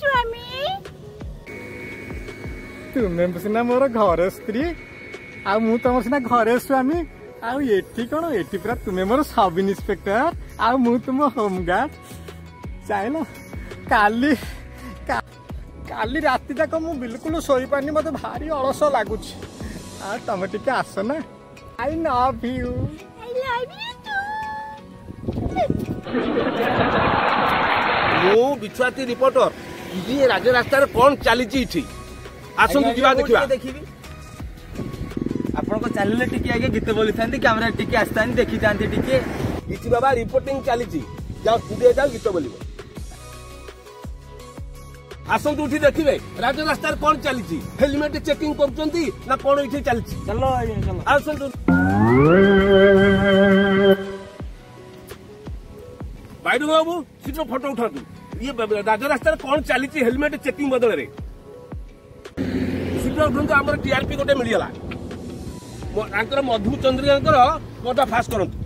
স্বামী ତୁମେ ସିନା ମୋର ଘରେ ସ୍ତ୍ରୀ ଆଉ ମୁଁ ତମର ସିନା ଘରେ ସ୍ୱାମୀ ଆଉ ଏଠି କ'ଣ ଏଠି ପୁରା ତୁମେ ମୋର ସବ୍ ଇନ୍ସପେକ୍ଟର ଆଉ ମୁଁ ତୁମ ହୋମଗାର୍ଡ ଚାହିଁଲ କାଲି କାଲି ରାତି ଯାକ ମୁଁ ବିଲକୁଲ ଶୋଇପାରୁନି ମୋତେ ଭାରି ଅଳସ ଲାଗୁଛି ଆଉ ତମେ ଟିକେ ଆସ ନା ଆଇ ଲଭ୍ ୟୁ ମୁଁ ବିଛୁଆତି ରିପୋର୍ଟର ଇଏ ରାଜ୍ୟ ରାସ୍ତାରେ କ'ଣ ଚାଲିଛି ଏଠି ଆସନ୍ତୁ ଯିବା ଦେଖିବା ଆପଣଙ୍କ ଚାଲିଲେ ଟିକେ ଆଜ୍ଞା ଗୀତ ବୋଲିଥାନ୍ତି କ୍ୟାମେରା ଟିକେ ଆସିଥାନ୍ତି ଦେଖିଥାନ୍ତି ଟିକେ କିଛି ବାବା ରିପୋର୍ଟିଂ ଚାଲିଛି ଯାଅ ଷ୍ଟୁଡ଼ିଓ ଯାଅ ଗୀତ ବୋଲିବ ଆସନ୍ତୁ ଏଠି ଦେଖିବେ ରାଜ୍ୟ ରାସ୍ତାରେ କ'ଣ ଚାଲିଛି ହେଲମେଟ ଚେକିଂ କରୁଛନ୍ତି ନା କ'ଣ ଏଠି ଚାଲିଛି ଚାଲ ଆସନ୍ତୁ ବାଇଡୁ ବାବୁ ଶୀଘ୍ର ଫଟୋ ଉଠାନ୍ତୁ ଇଏ ରାଜ୍ୟ ରାସ୍ତାରେ କ'ଣ ଚାଲିଛି ହେଲମେଟ୍ ଚେକିଂ ବଦଳରେ ସୁପ୍ରିମକୋର୍ଟଙ୍କୁ ଆମର ଟିଆର୍ପି ଗୋଟେ ମିଳିଗଲା ତାଙ୍କର ମଧୁ ଚନ୍ଦ୍ରିକାଙ୍କର ପର୍ଦ୍ଦାଫାଶ କରନ୍ତୁ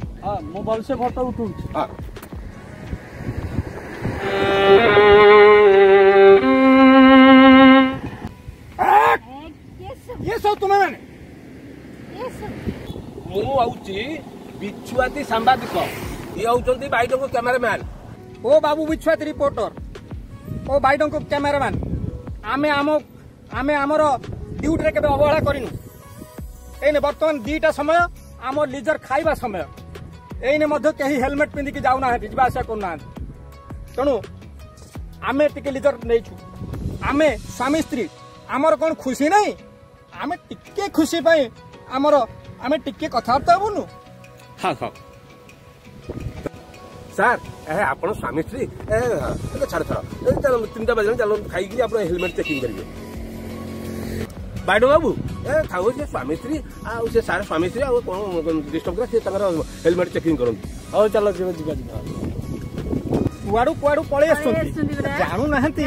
ମୁଁ ଭଲସେ ଫଟୋ ଉଠଉଛି ହଁ ମୁଁ ହେଉଛି ବିଛୁଆତି ସାମ୍ବାଦିକ ଇଏ ହେଉଛନ୍ତି ବାଇଡ଼ଙ୍କ କ୍ୟାମେରାମ୍ୟାନ୍ ও બાબુ વિશ્વાત રિપોર્ટર ઓ બાઇડંકુ કેમેરામેન ଆମେ ଆମ ଆମେ ଆମର ଡ୍ୟୁଟିରେ କେବେ ଅବହେଳା କରିନୁ ଏଇନେ ବର୍ତ୍ତମାନ ଦୁଇଟା ସମୟ ଆମ ଲିଜର ଖାଇବା ସମୟ ଏଇନେ ମଧ୍ୟ କେହି ହେଲମେଟ୍ ପିନ୍ଧିକି ଯାଉନାହାନ୍ତି ଯିବା ଆସିବା କରୁନାହାନ୍ତି ତେଣୁ ଆମେ ଟିକେ ଲିଜର ନେଇଛୁ ଆମେ ସ୍ୱାମୀ ସ୍ତ୍ରୀ ଆମର କ'ଣ ଖୁସି ନାହିଁ ଆମେ ଟିକେ ଖୁସି ପାଇଁ ଆମର ଆମେ ଟିକେ କଥାବାର୍ତ୍ତା ହେବୁନୁ ହଁ ହଁ ସାର୍ ଏ ଆପଣ ସ୍ୱାମୀ ସ୍ତ୍ରୀ ଏ ଛାଡ଼ ଛାଡ଼ ତିନିଟା ବାଜିଲାଣି ଚାଲନ୍ତୁ ଖାଇକି ଆପଣ ହେଲମେଟ୍ ଚେକିଂ କରିବେ ବାଇଡ଼ ବାବୁ ଏ ଥାଉ ସେ ସ୍ୱାମୀ ସ୍ତ୍ରୀ ଆଉ ସେ ସାର୍ ସ୍ୱାମୀ ସ୍ତ୍ରୀ ଆଉ କ'ଣ ଡିଷ୍ଟର୍ବ କଲା ସେ ତାଙ୍କର ହେଲମେଟ୍ ଚେକିଂ କରନ୍ତୁ ହଉ ଚାଲ ଯିବା ଯିବା ଯିବା କୁଆଡୁ କୁଆଡୁ ପଳେଇ ଆସୁଛନ୍ତି ଜାଣୁନାହାନ୍ତି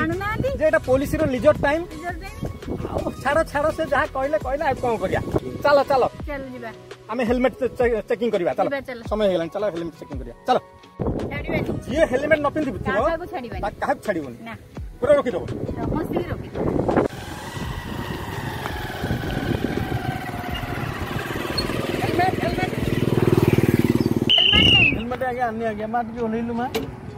ଯେ ଏଇଟା ପୋଲିସର ଲିଜର ଟାଇମ୍ ଆଉ ଛାଡ ଛାଡ ସେ ଯାହା କହିଲେ କହିଲେ ଆଉ କଣ କରିବା ଚାଲ ଚାଲ ଆମେ ହେଲମେଟ୍ ଚେକିଂ କରିବା ଚାଲ ସମୟ ହେଇଗଲାଣି ଚାଲ ହେଲମେଟ୍ ଚେକିଂ କରିବା ଚାଲ ଯିଏ ହେଲମେଟ ନ ପିନ୍ଧିଥିବ କାହାକୁ ଛାଡିବନି ପୁରା ରଖିଦବ ହେଲମେଟ ଆଜ୍ଞା ଆଣିନି ଆଜ୍ଞା ମା ଟିକେ ଓହ୍ଲେଇଲୁ ମା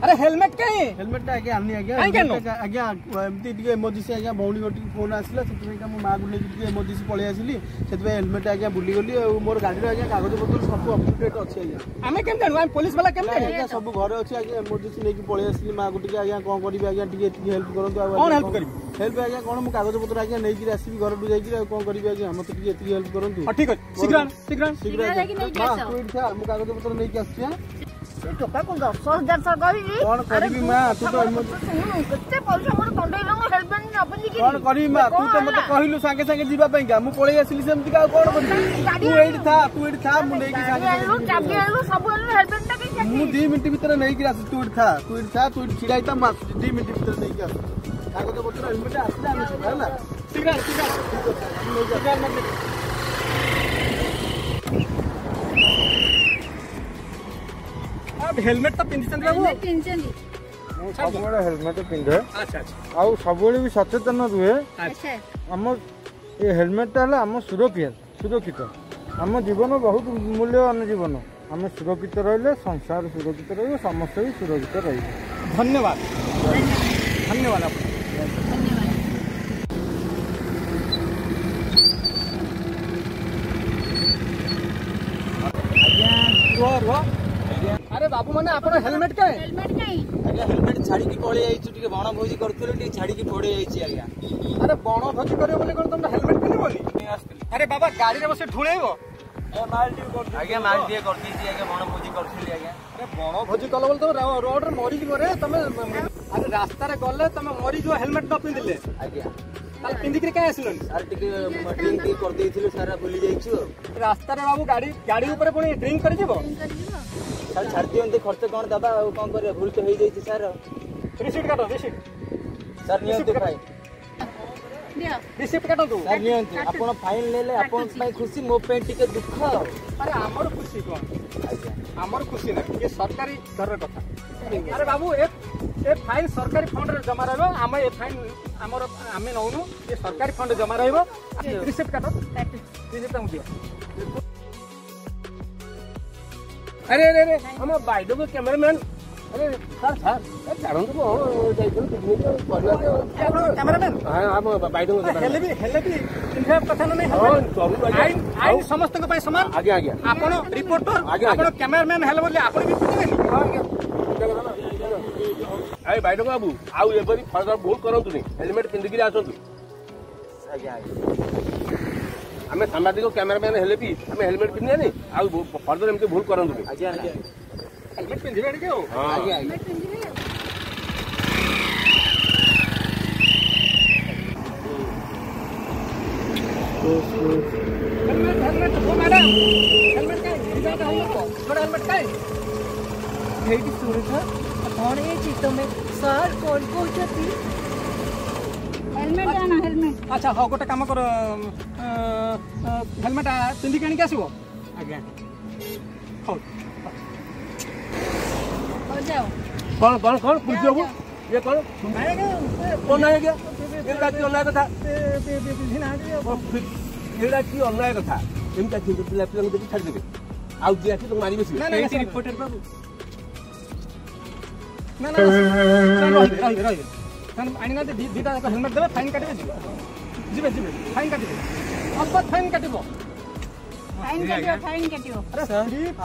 अरे हेलमेट कहीं हेलमेट ता आ गया आ गया एमती टिके इमोजी से आ गया भौनी फोन आसीला से तुमे का मा गुले टिके इमोजी से पळे आसीली से हेलमेट आ भूली गली और मोर गाडी रे कागज पत्र सब अपडेट अछि आ हमें केम जानु हम पुलिस वाला केम जानु सब घरे अछि आ गया से लेके पळे आसीली मा गुटी के कोन करबी आ टिके टिके हेल्प करन कोन हेल्प करबी हेल्प आ कोन मु कागज पत्र आ गया लेके आसीबी घर दु जाई के कोन करबी आ हम तो टिके एती हेल्प करन ठीक अछि शीघ्र शीघ्र शीघ्र लेके नै जाछ हां ट्वीट कागज पत्र लेके आसिया ଟୋକା କଣ ଦଶ ହଜାର ଥର କହିଲି କଣ କରିବି ମା ତୁ ତ କେତେ ପଇସା ମୋର କଣ୍ଡେଇଲୁ ମୁଁ ହେଲ୍ପେନ୍ ନବନି କି କଣ କରିବି ମା ତୁ ତ ମତେ କହିଲୁ ସାଙ୍ଗେ ସାଙ୍ଗେ ଯିବା ପାଇଁକା ମୁଁ ପଳେଇ ଆସିଲି ସେମିତିକା ଆଉ କଣ କରିବି ତୁ ଏଇଠି ଥା ତୁ ଏଇଠି ଥା ମୁଁ ନେଇକି ସାଙ୍ଗେ ଆଣିଲୁ ଚାବି ଆଣିଲୁ ସବୁ ଆଣିଲୁ ହେଲ୍ପେନ୍ ଟା କାଇଁ ମୁଁ ଦି ମିନିଟ୍ ଭିତରେ ନେଇକି ଆସୁଛି ତୁ ଏଇଠି ଥା ତୁ ଏଇଠି ଥା ତୁ ଏଇଠି ଛିଡ଼ା ହେଇଥା ମୁଁ ଆସୁଛି ଦି ମିନିଟ୍ ଭିତରେ ନେଇକି ଆସୁଛି କାଗଜ ପତ୍ର ହେଲ୍ମେଟ୍ ଆସିଲେ ଆମେ ହେଲା ଠିକ୍ ଅଛି ଠିକ୍ ଅଛି হেলমেট তো পিন্ধিছেন বাবু পিন্ধিছেন ସବୁବେଳେ ହେଲମେଟ ପିନ୍ଧେ ଆଉ ସବୁବେଳେ ବି ସଚେତନ ରୁହେ ଆମ ଏ ହେଲମେଟଟା ହେଲା ଆମ ସୁରକ୍ଷା ସୁରକ୍ଷିତ ଆମ ଜୀବନ ବହୁତ ମୂଲ୍ୟବାନ ଜୀବନ ଆମେ ସୁରକ୍ଷିତ ରହିଲେ ସଂସାର ସୁରକ୍ଷିତ ରହିବ ସମସ୍ତେ ବି ସୁରକ୍ଷିତ ରହିବେ ଧନ୍ୟବାଦ ଧନ୍ୟବାଦ ଆପଣ ମାନେ ଆପଣ ହେଲମେଟ କାଇଁ ଆଜ୍ଞା ହେଲମେଟ ଛାଡିକି ପଳେଇ ଯାଇଛି ଟିକେ ଭୋଜି କରୁଥିଲି ଟିକେ ଛାଡିକି ପଳେଇ ଯାଇଛି ଆଜ୍ଞା ଆରେ ବଣଭୋଜି କରିବ ବୋଲି କଣ ତମର ହେଲମେଟ ପିନ୍ଧିବନି ଆରେ ବାବା ଗାଡିରେ ବସି ଠୁଳେଇବ ଆଜ୍ଞା ମାଲ ଟିକେ କରିଦେଇଛି ଆଜ୍ଞା ବଣଭୋଜି କରିଥିଲି ଆଜ୍ଞା ବଣ ଭୋଜି କଲ ବୋଲି ତମେ ରୋଡରେ ମରିଯିବ ରେ ତମେ ଆରେ ରାସ୍ତାରେ ଗଲେ ତମେ ମରିଯିବ ହେଲମେଟ ନ ପିନ୍ଧିଲେ ଆଜ୍ଞା তাহলে পিন্ধিকি কাই আসলেন আর টিকে ড্রিঙ্ক টিকে করে দিয়েছিল সারা ভুলি যাইছো রাস্তার বাবু গাড়ি গাড়ি উপরে পুনি ড্রিঙ্ক ସାର୍ ଛାଡ଼ି ଦିଅନ୍ତି ଖର୍ଚ୍ଚ କ'ଣ ଦେବା ଆଉ କ'ଣ କରିବା ଭୁଲ ତ ହେଇଯାଇଛି ସାର୍ ରିସିପ୍ଟ କାଟ ରିସିପ୍ଟ ସାର୍ ନିଅନ୍ତୁ ଭାଇ ରିସିପ୍ଟ କାଟନ୍ତୁ ସାର୍ ନିଅନ୍ତୁ ଆପଣ ଫାଇନ୍ ନେଲେ ଆପଣଙ୍କ ପାଇଁ ଖୁସି ମୋ ପାଇଁ ଟିକେ ଦୁଃଖ ଆରେ ଆମର ଖୁସି କ'ଣ ଆମର ଖୁସି ନାହିଁ ଏ ସରକାରୀ ଦରର କଥା ଆରେ ବାବୁ ଏ ଏ ଫାଇନ୍ ସରକାରୀ ଫଣ୍ଡରେ ଜମା ରହିବ ଆମେ ଏ ଫାଇନ୍ ଆମର ଆମେ ନେଉନୁ ଏ ସରକାରୀ ଫଣ୍ଡରେ ଜମା ରହିବ ରିସିପ୍ଟ କାଟ ରିସିପ୍ଟ ଆମକୁ ଦିଅ আরে আরে আরে আমার বাইডোকে ক্যামেরাম্যান আরে স্যার স্যার জানতো তো যাইছিল পিকনিকে ক্যামেরাম্যান হ্যাঁ আমার বাইডোকে হেলে বি হেলে বি ইনফ্যাক্ট কথা নাই আইন আইন সমস্তଙ୍କ ପାଇଁ ସମାନ ଆଜ୍ଞା ଆଜ୍ଞା ଆପଣ ରିପୋର୍ଟର ଆପଣ କ୍ୟାମେରାମ୍ୟାନ ହେଲେ ବୋଲି ଆପଣ ବି ବୁଝିବେନି ଆରେ ବାଇଡଙ୍କ ବାବୁ ଆଉ ଏପରି ଫର୍ଦର ଭୁଲ କରନ୍ତୁନି ହେଲମେଟ ପିନ୍ଧିକିରି ଆସନ୍ତୁ ଆଜ୍ଞା ଆଜ୍ଞା ଆମେ ସାମ୍ବାଦିକ କ୍ୟାମେରାମ୍ୟାନ୍ ହେଲେ ବି ଆମେ ହେଲମେଟ୍ ପିନ୍ଧିବାନି ଆଉ ଫର୍ଦର ଏମିତି ଭୁଲ କରନ୍ତୁନି ହେଲମେଟ୍ ପିନ୍ଧିବେ ଟିକେ ଆଉ हेलमेट हेलमेट हो मैडम हेलमेट का रिजल्ट है हमको बड़ा हेलमेट का है ये सूरत है और ये चीजों में सर कौन पहुंचती হেলমেট আনা হেলমেট আচ্ছা হ্যাঁ গোটে কাম কর হেলমেট পিঁধিকি আনিকি আসব আজ্ঞা হ্যাঁ যাও କ'ଣ କ'ଣ କ'ଣ କୁଞ୍ଚି ହବୁ ଇଏ କ'ଣ କ'ଣ ନାହିଁ ଆଜ୍ଞା ଏଇଟା କି ଅନ୍ୟାୟ କଥା ଏଇଟା କି ଅନ୍ୟାୟ କଥା ଏମିତି ଅଛି ପିଲା ପିଲାଙ୍କୁ ଦେଖି ଛାଡ଼ିଦେବେ ଆଉ ଯିଏ ଅଛି ତାକୁ ମାରିବେ ସିଏ ରିପୋର୍ଟର ବାବୁ ନା ନା ରହିବେ ରହିବେ ରହିବେ ଆଣିନାହାନ୍ତି ଦୁଇଟା ଯାକ ହେଲମେଟ୍ ଦେବେ ଫାଇନ୍ କାଟିବେ ଯିବେ ଯିବେ ଯିବେ ଫାଇନ୍ କାଟିବେ ଅବଶ୍ୟ ଫାଇନ୍ କାଟିବ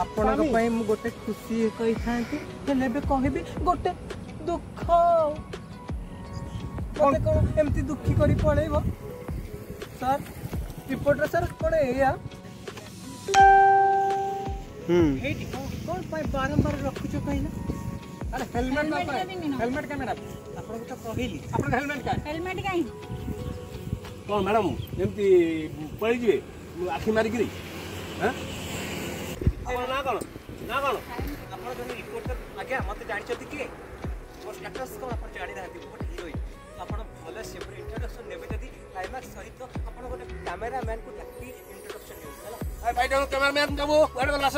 ଆପଣଙ୍କ ପାଇଁ ମୁଁ ଗୋଟେ ଖୁସି କହିଥାନ୍ତି ହେଲେ ଏବେ କହିବି ଗୋଟେ ଦୁଃଖ ମୋତେ କ'ଣ ଏମିତି ଦୁଃଖୀ କରି ପଳେଇବ ସାର୍ ରିପୋର୍ଟରେ ସାର୍ କ'ଣ ଏଇଆ କ'ଣ ପାଇଁ ବାରମ୍ବାର ରଖୁଛ କାହିଁକି ନା ଆରେ ହେଲମେଟ୍ ହେଲମେଟ୍ କାହିଁକି ଆପଣଙ୍କୁ ତ କହିଲି ଆପଣଙ୍କ ହେଲମେଟ୍ କାହିଁ ହେଲମେଟ୍ କାହିଁ କ'ଣ ମ୍ୟାଡ଼ାମ୍ ଏମିତି ପଳେଇଯିବେ ଆଖି ମାରିକିରି ହଁ ନା କ'ଣ ନା କ'ଣ ଆପଣ ଜଣେ ରିପୋର୍ଟର ଆଜ୍ଞା ମୋତେ ଜାଣିଛନ୍ତି କିଏ ମୋ ଷ୍ଟାଟସ୍ କ'ଣ ଆପଣ ଜାଣିନାହାନ୍ତି ମୁଁ ଗୋଟେ ହିରୋଇନ୍ ଆପଣ ଭଲ ସେପରି ଇଣ୍ଟ୍ରୋଡକ୍ସନ୍ ନେବେ ଯଦି କ୍ଲାଇମାକ୍ସ ସହିତ ଆପଣ ଗୋଟେ କ୍ୟାମେରାମ୍ୟାନ୍କୁ ଡାକି ଇଣ୍ଟ୍ରୋଡକ୍ସନ୍ ନେବେ ହେଲା ଭାଇ ଜଣ କ୍ୟାମେରାମ୍ୟାନ୍ ଦେବୁ କୁଆଡ଼େ ଗଲା ଆସ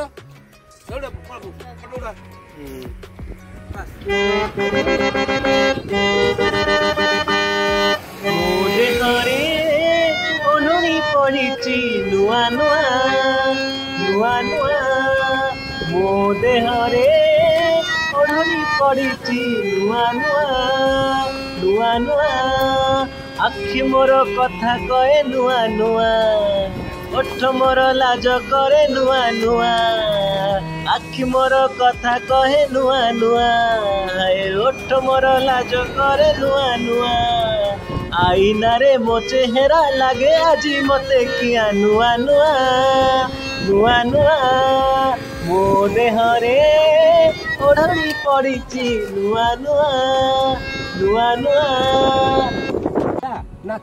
মোরে ঘরে ଓଢ଼ଣି ପଡ଼ିଛି ନୂଆ ନୂଆ ନୂଆ ନୂଆ ମୋ ଦେହରେ ଓଢ଼ଣି ପଡ଼ିଛି ନୂଆ ନୂଆ ନୂଆ ନୂଆ ଆଖି ମୋର କଥା କହେ ନୂଆ ନୂଆ ଓଠ ମୋର ଲାଜ କରେ ନୂଆ ନୂଆ আখি মোর কথা কহে নুয়া নুয়া হায় ওঠ মোর লাজ করে নুয়া নুয়া আইনারে মো চেহেরা লাগে আজি মতে কিয়া নুয়া নুয়া নুয়া নুয়া মো ମୋ ଦେହରେ ଓଢ଼ଳି নুয়া নুয়া নুয়া ନୂଆ না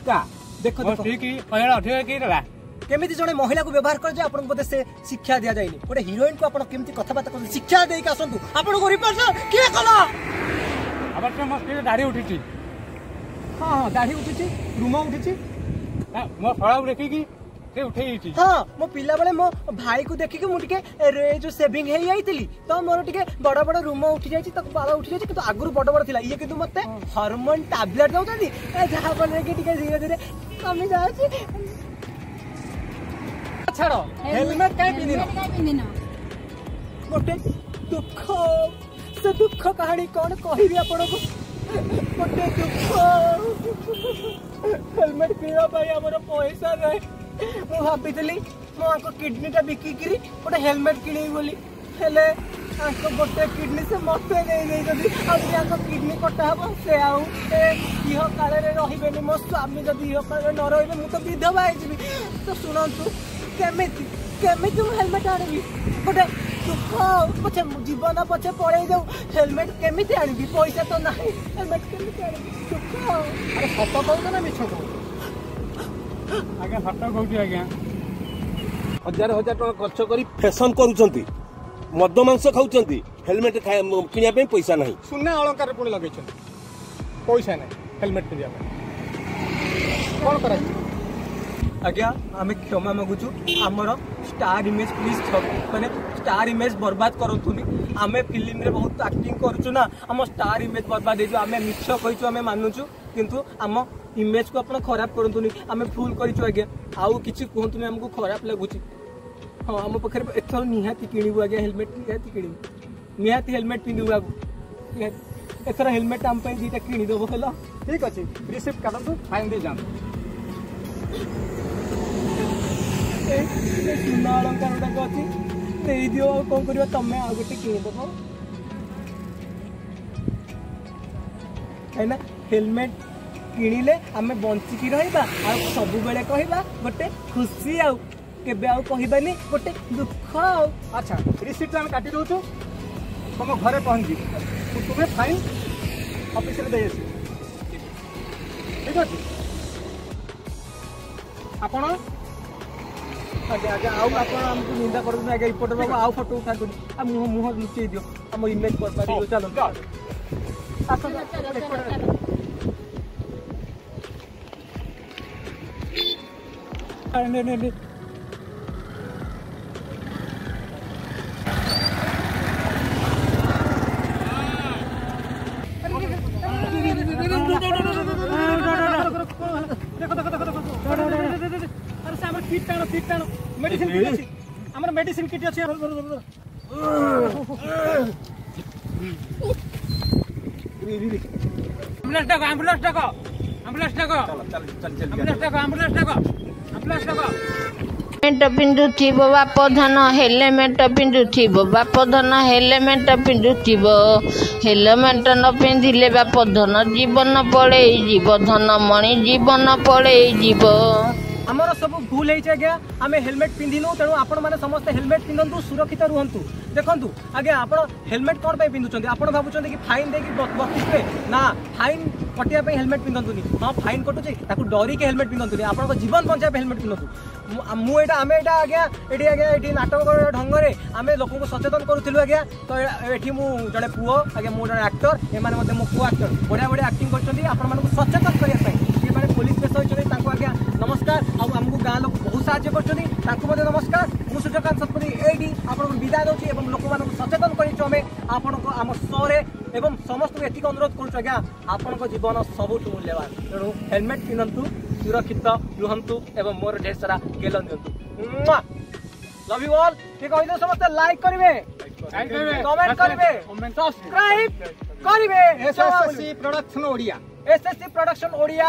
ନା দেখো ଦେଖ ଠିକ କହିଲା ଠିକ ହେଇଥିଲା কেমিতি জনে মহিলাকে ব্যবহার করা যায় আপনার বোধে সে শিক্ষা দিয়া যায়নি গোটে হিরোইন কু আপনার কেমিতি কথাবার্তা করতে শিক্ষা দিয়ে আসন্তু আপনার রিপোর্ট কি কল আবার মো স্ত্রী দাড়ি উঠিছি হ্যাঁ হ্যাঁ দাড়ি উঠিছি রুম উঠিছি মো ফল দেখিকি ଉଠେଇଛି ହଁ ମୋ ପିଲାବେଳେ ମୋ ଭାଇକୁ ଦେଖିକି ମୁଁ ଟିକେ ଯୋଉ ସେଭିଂ ହେଇଯାଇଥିଲି ତ ମୋର ଟିକେ ବଡ ବଡ ରୁମ ଉଠିଯାଇଛି ତାକୁ ବାଳ ଉଠିଯାଇଛି କିନ୍ତୁ ଆଗରୁ ବଡ ବଡ ଥିଲା ଇଏ କିନ୍ତୁ ମତେ ହରମୋନ ଟାବଲେଟ ଦଉଛନ୍ତି ଯାହା ଫଳରେ କି ଟିକେ ଧୀରେ ଧୀରେ କମି ଯାଉଛି ଛାଡ଼ ହେଲମେଟ୍ କାହିଁ ପିନ୍ଧିନ ଗୋଟେ ଦୁଃଖ ସେ ଦୁଃଖ କାହାଣୀ କ'ଣ କହିବି ଆପଣଙ୍କୁ ଗୋଟେ ଦୁଃଖ ହେଲମେଟ୍ କିଣିବା ପାଇଁ ଆମର ପଇସା ନାହିଁ ମୁଁ ଭାବିଥିଲି ମୁଁ ଆଙ୍କ କିଡ଼ନୀଟା ବିକିକିରି ଗୋଟେ ହେଲମେଟ୍ କିଣିବି ବୋଲି ହେଲେ ତାଙ୍କ ଗୋଟେ କିଡ଼ନୀ ସେ ମୋତେ ଦେଇ ଦେଇଛନ୍ତି ଆଉ ଯଦି ଆଙ୍କ କିଡ଼ନୀ କଟା ହେବ ସେ ଆଉ ସେ ଇହ କାଳରେ ରହିବେନି ମୋ ସ୍ୱାମୀ ଯଦି ଇହ କାଳରେ ନ ରହିବେ ମୁଁ ତ ବିଧବା ହେଇଯିବି ତ ଶୁଣନ୍ତୁ କେମିତି କେମିତି ମୁଁ ହେଲମେଟ୍ ଆଣିବି ଗୋଟେ ଦୁଃଖ ପଛେ ଜୀବନ ପଛେ ପଳେଇ ଯାଉ ହେଲମେଟ୍ କେମିତି ଆଣିବି ପଇସା ତ ନାହିଁ ହେଲମେଟ୍ କେମିତି ଆଣିବି ଦୁଃଖ ଆରେ ସତ କହୁଛ ନା ମିଛ କହୁଛ ଆଜ୍ଞା ସତ କହୁଛି ଆଜ୍ଞା ହଜାର ହଜାର ଟଙ୍କା ଖର୍ଚ୍ଚ କରି ଫେସନ୍ କରୁଛନ୍ତି ମଦ ମାଂସ ଖାଉଛନ୍ତି ହେଲମେଟ୍ କିଣିବା ପାଇଁ ପଇସା ନାହିଁ ସୁନା ଅଳଙ୍କାର ପୁଣି ଲଗେଇଛନ୍ତି ପଇସା ନାହିଁ ହେଲମେଟ୍ ପିନ୍ଧିବା ପାଇଁ କ'ଣ କରାଯିବ ଆଜ୍ଞା ଆମେ କ୍ଷମା ମାଗୁଛୁ ଆମର ଷ୍ଟାର୍ ଇମେଜ୍ ପ୍ଲିଜ୍ ମାନେ ଷ୍ଟାର୍ ଇମେଜ୍ ବର୍ବାଦ କରନ୍ତୁନି ଆମେ ଫିଲ୍ମରେ ବହୁତ ଆକ୍ଟିଂ କରୁଛୁ ନା ଆମ ଷ୍ଟାର୍ ଇମେଜ୍ ବର୍ବାଦ ହେଇଛୁ ଆମେ ମିଛ କହିଛୁ ଆମେ ମାନୁଛୁ କିନ୍ତୁ ଆମ ଇମେଜ୍କୁ ଆପଣ ଖରାପ କରନ୍ତୁନି ଆମେ ଭୁଲ୍ କରିଛୁ ଆଜ୍ଞା ଆଉ କିଛି କୁହନ୍ତୁନି ଆମକୁ ଖରାପ ଲାଗୁଛି ହଁ ଆମ ପାଖରେ ଏଥର ନିହାତି କିଣିବୁ ଆଜ୍ଞା ହେଲମେଟ୍ ନିହାତି କିଣିବୁ ନିହାତି ହେଲମେଟ୍ ପିନ୍ଧିବୁ ଆଗକୁ ନିହାତି ଏଥର ହେଲମେଟ୍ ଆମ ପାଇଁ ଦୁଇଟା କିଣିଦେବ ହେଲା ଠିକ୍ ଅଛି ରିସିପ୍ଟ କାଟନ୍ତୁ ଫାଇନ୍ ଦେଇ ଯାଆନ୍ତୁ ସୁନା ଅଳଙ୍କାର ଗୁଡ଼ାକ ଅଛି ଦେଇଦିଅ ଆଉ କ'ଣ କରିବ ତମେ ଆଉ ଗୋଟେ କିଣିଦେବ କାହିଁକିନା ହେଲମେଟ୍ କିଣିଲେ ଆମେ ବଞ୍ଚିକି ରହିବା ଆଉ ସବୁବେଳେ କହିବା ଗୋଟେ ଖୁସି ଆଉ କେବେ ଆଉ କହିବାନି ଗୋଟେ ଦୁଃଖ ଆଉ ଆଚ୍ଛା ରିସିପ୍ଟ ଆମେ କାଟି ଦେଉଛୁ ତମ ଘରେ ପହଞ୍ଚିବ ତୁମେ ଫାଇନ୍ ଅଫିସରେ ଦେଇ ଆସିବ ଠିକ୍ ଅଛି ଆପଣ ଆଜ୍ଞା ଆଜ୍ଞା ଆଉ ଆପଣ ଆମକୁ ନିନ୍ଦା କରନ୍ତୁ ଆଜ୍ଞା ଇମ୍ପୋର୍ଟର ବାବୁ ଆଉ ଫଟୋ ଉଠାନ୍ତୁନି ଆଉ ମୁହଁ ମୁହଁ ଲୁଚେଇ ଦିଅ ଆମ ଇମେଜ୍ କରିପାରିବ ଚାଲନ୍ତୁ ଆସନ୍ତୁ ঠিক আছে অ্যাম্বুলেন্স ডাকো অ্যাম্বুলেন্স ডাকো অ্যাম্বুলেন্স ডাকো অ্যাম্বুলেন্স ডাকো অ্যাম্বুলেন্স ডাকো অ্যাম্বুলেন্স ডাকো ହେଲମେଟ ପିନ୍ଧୁଥିବ ବାପ ଧନ ହେଲମେଟ ପିନ୍ଧୁଥିବ ବାପ ଧନ ହେଲମେଟ ପିନ୍ଧୁଥିବ ହେଲମେଟ ନ ପିନ୍ଧିଲେ ବାପ ଧନ ଜୀବନ ପଳେଇ ଯିବ ଧନ ମଣି ଜୀବନ ପଳେଇ ଯିବ আমার সব ভুল হয়েছে আজ্ঞা আমি হেলমেট পিঁধিনু তেমন আপনার সমস্ত হেলমেট পিঁধু সুরক্ষিত রুহতু দেখুন আজ্ঞা আপনার হেলমেট কম পাই পিঁধুচ্ছেন আপনার ভাবুচ্ছেন কি ফাইন দিয়ে বসবে না ফাইন কটিয়া হেলমেট পিঁধুনি হ্যাঁ ফাইন কটুছে তাকে ডরিকি হেলমেট পিঁধুনি আপনার জীবন বঞ্চাইয়া হেলমেট পিঁধু মু এটা আমি এটা আজ্ঞা এটি আজ্ঞা এটি নাটক ঢঙ্গরে আমি লোক সচেতন করুলু আজ্ঞা তো এটি মু জন পুয় আজ্ঞা মু জন আক্টর এমানে মধ্যে মো পুয় আক্টর বড়িয়া বড়িয়া আক্টিং করছেন আপনার সচেতন করা ପୋଲିସ ପେସା ହୋଇଛନ୍ତି ତାଙ୍କୁ ଆଜ୍ଞା ନମସ୍କାର ଆଉ ଆମକୁ ଗାଁ ଲୋକ ବହୁତ ସାହାଯ୍ୟ କରୁଛନ୍ତି ତାଙ୍କୁ ମଧ୍ୟ ନମସ୍କାର ମୁଁ ସୂର୍ଯ୍ୟକାନ୍ତ ଶତପଥୀ ଏଇଠି ଆପଣଙ୍କୁ ବିଦାୟ ଦେଉଛି ଏବଂ ଲୋକମାନଙ୍କୁ ସଚେତନ କରିଛୁ ଆମେ ଆପଣଙ୍କ ଆମ ସହରେ ଏବଂ ସମସ୍ତଙ୍କୁ ଏତିକି ଅନୁରୋଧ କରୁଛୁ ଆଜ୍ଞା ଆପଣଙ୍କ ଜୀବନ ସବୁଠୁ ମୂଲ୍ୟବାନ ତେଣୁ ହେଲମେଟ୍ ପିନ୍ଧନ୍ତୁ ସୁରକ୍ଷିତ ରୁହନ୍ତୁ ଏବଂ ମୋର ଢେର ସାରା ଗେଲ ଦିଅନ୍ତୁ ଲଭ୍ ୟୁ ଅଲ୍ ଟିକେ କହିଦେଉ ସମସ୍ତେ ଲାଇକ୍ କରିବେ କମେଣ୍ଟ କରିବେ ସବସ୍କ୍ରାଇବ୍ କରିବେ SSC production Odia SSC production Odia